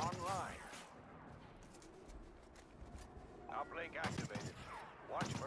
online. Uplink activated. Watch for